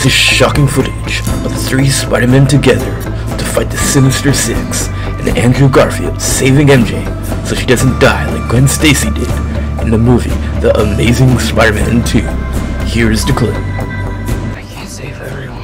This is shocking footage of the three Spider-Men together to fight the Sinister Six and Andrew Garfield saving MJ so she doesn't die like Gwen Stacy did in the movie The Amazing Spider-Man 2. Here's the clip. I can't save everyone.